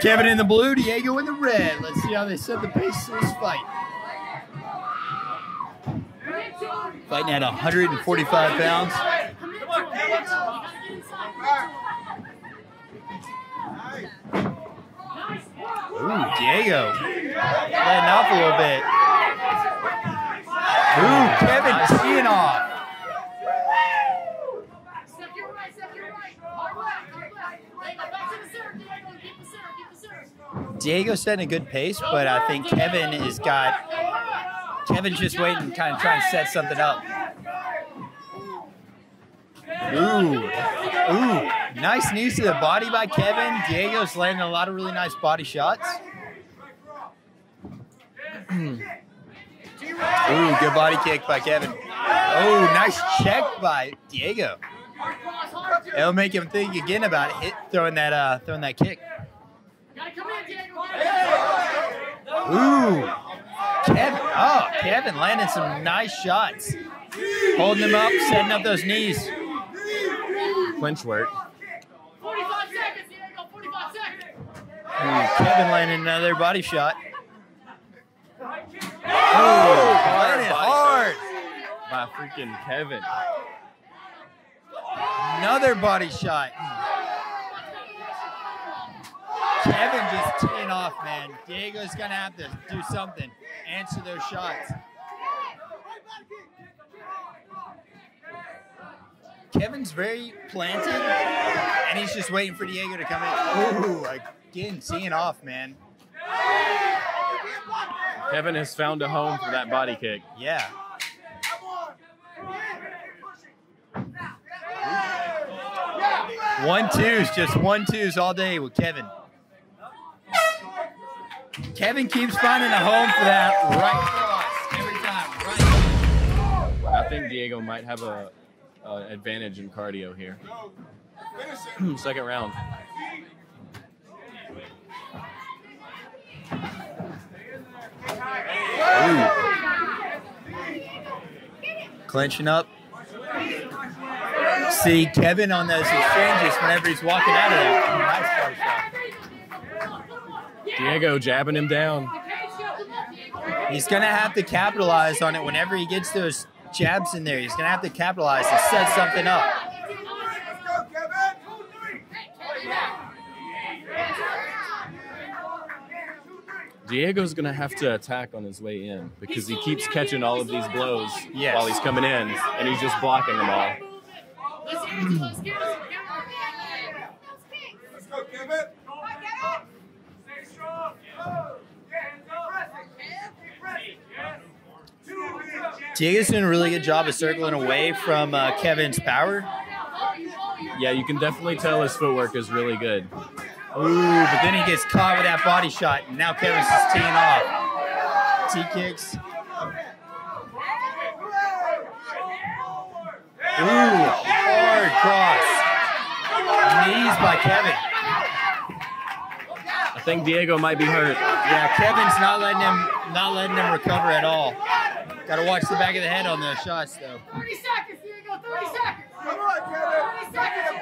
Kevin in the blue, Diego in the red. Let's see how they set the pace of this fight. Fighting at 145 pounds. Ooh, Diego letting off a little bit. Ooh, Kevin teeing off. Diego setting a good pace, but I think Kevin has got Kevin's just waiting, kind of trying to set something up. Ooh, ooh, nice knees to the body by Kevin. Diego's landing a lot of really nice body shots. ooh, good body kick by Kevin. Oh, nice check by Diego. It'll make him think again about throwing that uh throwing that kick. Ooh. Kevin, oh, Kevin landing some nice shots. Holding him up, setting up those knees. Clinch work. Ooh, Kevin landing another body shot. Oh, landing hard. By freaking Kevin. Another body shot. Kevin just teeing off, man. Diego's gonna have to do something. Answer those shots. Kevin's very planted, and he's just waiting for Diego to come in. Ooh, again, teeing off, man. Kevin has found a home for that body kick. Yeah. One twos, just one twos all day with Kevin. Kevin keeps finding a home for that right cross every time. Right. I think Diego might have a, a advantage in cardio here. Second round. Clenching up. See Kevin on those exchanges whenever he's walking out of there. Nice shot. Diego jabbing him down. He's gonna have to capitalize on it whenever he gets those jabs in there. He's gonna have to capitalize and set something up. Diego's gonna have to attack on his way in because he keeps catching all of these blows Yes. while he's coming in, and he's just blocking them all. Diego's doing a really good job of circling away from uh, Kevin's power. Yeah, you can definitely tell his footwork is really good. Ooh, but then he gets caught with that body shot, and now Kevin's just teeing off. T kicks. Ooh, hard cross. Knees by Kevin. I think Diego might be hurt. Yeah, Kevin's not letting him not letting him recover at all. Got to watch the back of the head on those shots, though. 30 seconds, Diego, 30 seconds. Come on, Kevin. 30 seconds.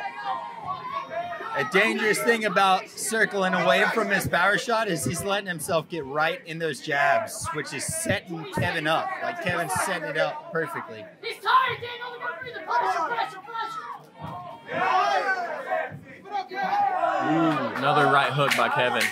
A dangerous thing about circling away from his power shot is he's letting himself get right in those jabs, which is setting Kevin up. Like Kevin's setting it up perfectly. He's tired, Diego. Look at breathing. Pressure, pressure, pressure. Ooh, another right hook by Kevin.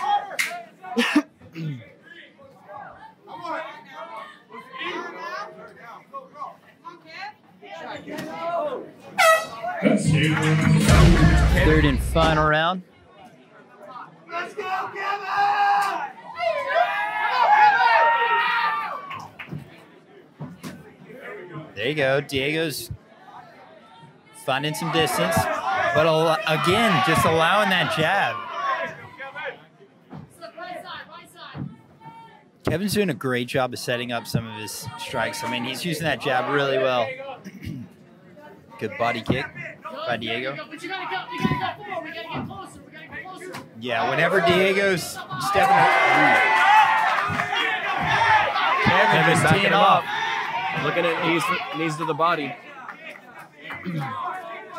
Third and final round. Let's go, Kevin! There you go. Diego's finding some distance, but again, just allowing that jab. Look, right side, right side. Kevin's doing a great job of setting up some of his strikes. I mean, he's using that jab really well. Good body kick by Diego. But you gotta go, you gotta go forward. We gotta get closer. We gotta get closer. Yeah, whenever Diego's stepping up. Kevin Kevin's just backing teeing him off. up. Looking at knees, knees to the body.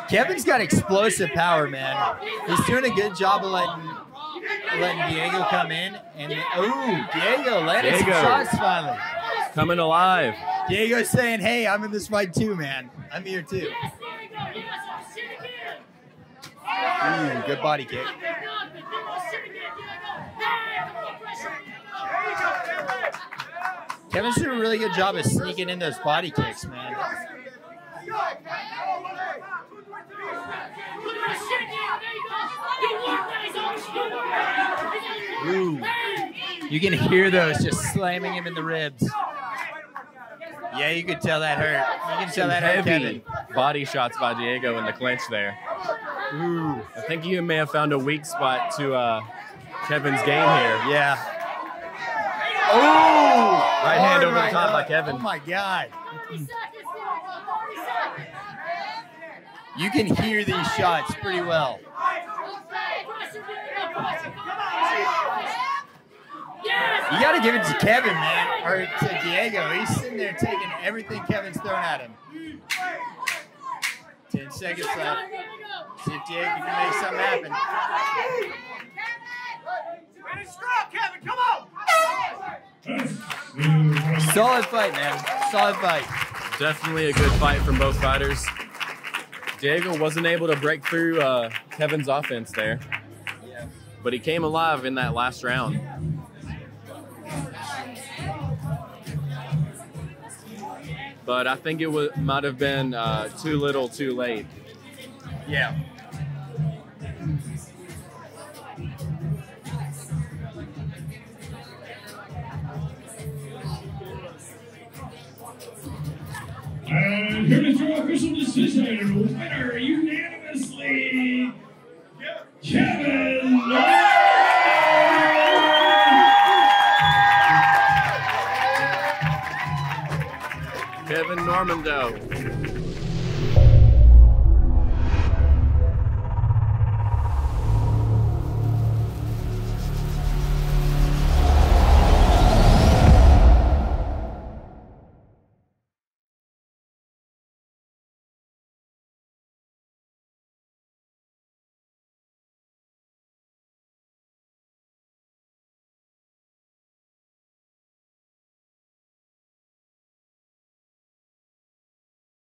Kevin's got explosive power, man. He's doing a good job of letting letting Diego come in, and then, ooh, Diego landed some Diego. shots finally. Coming alive. Diego's saying, "Hey, I'm in this fight too, man. I'm here too." Ooh, good body kick. Good job, but Diego, shit again, Diego. Hey, come on, pressure, Diego. Kevin's doing a really good job of sneaking in those body kicks, man. Look at that shit, Diego. There you go. You work, guys. Oh, you work. Ooh. You can hear those just slamming him in the ribs. Yeah, you could tell that hurt. You can tell that hurt, Heavy Kevin. body shots by Diego in the clinch there. Ooh, I think you may have found a weak spot to uh, Kevin's game here. yeah. Oh, Right hand over the top by. Kevin. Oh my God. 30 seconds, Diego. 30 seconds. You can hear these shots pretty well. Okay, pressure, Diego. Pressure. Come on. Yes. You got to give it to Kevin, man, or to Diego. He's sitting there taking everything Kevin's thrown at him. Ten seconds left. See if Diego can make something happen. Finish strong, Kevin. Come on. Solid fight, man. Solid fight. Definitely a good fight from both fighters. Diego wasn't able to break through uh, Kevin's offense there, but he came alive in that last round. But I think it wa might have been uh, too little, too late. Yeah. And here is your official decision. Winner unanimously, Kevin Kevin Normandeau